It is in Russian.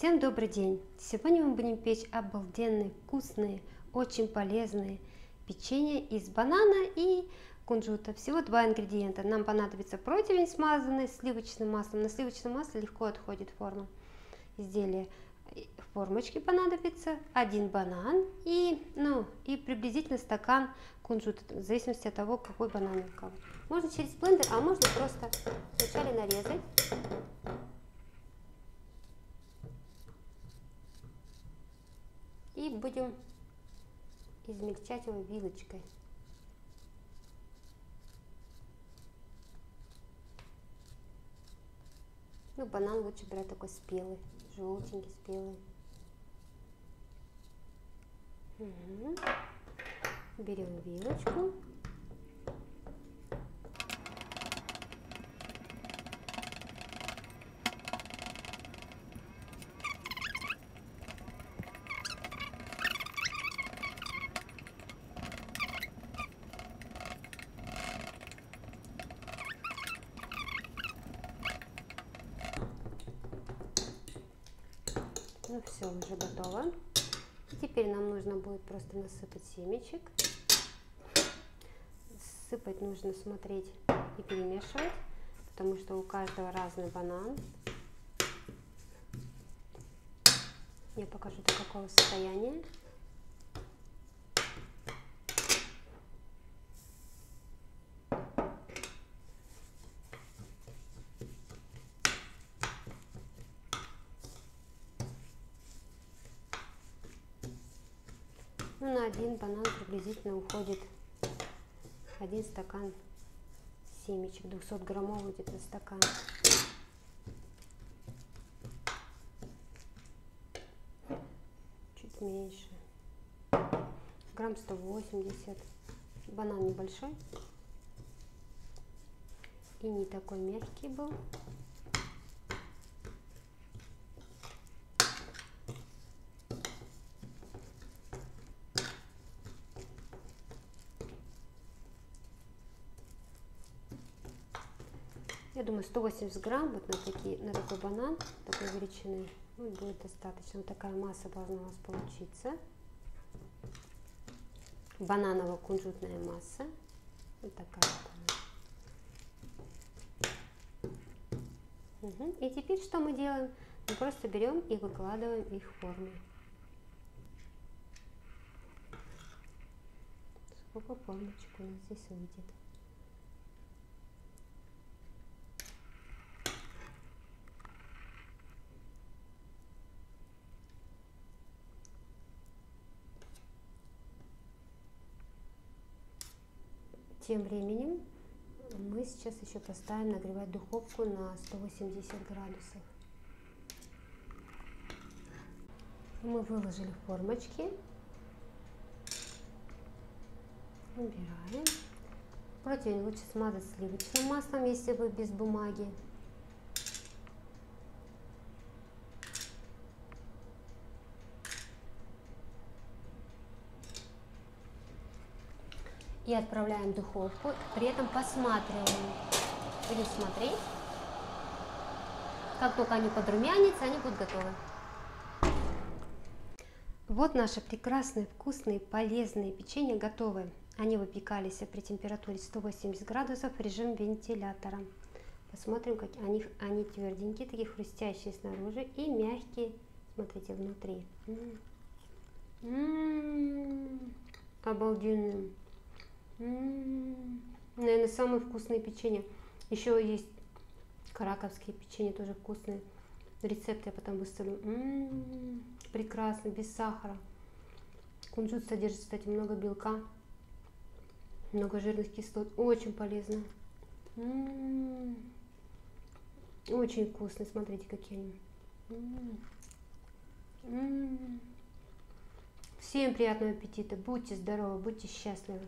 Всем добрый день! Сегодня мы будем печь обалденные, вкусные, очень полезные печенье из банана и кунжута. Всего два ингредиента. Нам понадобится противень, смазанный сливочным маслом. На сливочном масле легко отходит форма изделия. В формочке понадобится один банан и, ну, и приблизительно стакан кунжута, в зависимости от того, какой банан у кого. Можно через блендер, а можно просто вначале нарезать. И будем измельчать его вилочкой. Ну, банан лучше брать такой спелый, желтенький, спелый. Угу. Берем вилочку. Ну все, уже готово. Теперь нам нужно будет просто насыпать семечек. Сыпать нужно смотреть и перемешивать, потому что у каждого разный банан. Я покажу до какого состояния. Ну, на один банан приблизительно уходит один стакан семечек, 200 граммовый где-то стакан. Чуть меньше. Грамм 180. Банан небольшой. И не такой мягкий был. Я думаю, 180 грамм вот на, такие, на такой банан, такой величины, ну, будет достаточно. Такая масса должна у вас получиться. Бананово-кунжутная масса. Вот такая вот угу. И теперь что мы делаем? Мы просто берем и выкладываем их в форму. Сколько формочек у нас здесь выйдет? Тем временем мы сейчас еще поставим нагревать духовку на 180 градусов. Мы выложили формочки. Убираем. Противень лучше смазать сливочным маслом, если вы без бумаги. И отправляем в духовку. При этом посматриваем. Будем смотреть. Как только они подрумянятся, они будут готовы. Вот наши прекрасные, вкусные, полезные печенья готовы. Они выпекались при температуре 180 градусов в режим вентилятора. Посмотрим, как они, они тверденькие, такие хрустящие снаружи и мягкие, смотрите, внутри. М -м -м, обалденные. Наверное, самые вкусные печенья. Еще есть караковские печенья, тоже вкусные. Рецепт я потом выставлю. М-м-м, прекрасно, без сахара. Кунжут содержит, кстати, много белка, много жирных кислот. Очень полезно. М-м-м. Очень вкусные, смотрите, какие они. М-м-м. Всем приятного аппетита, будьте здоровы, будьте счастливы.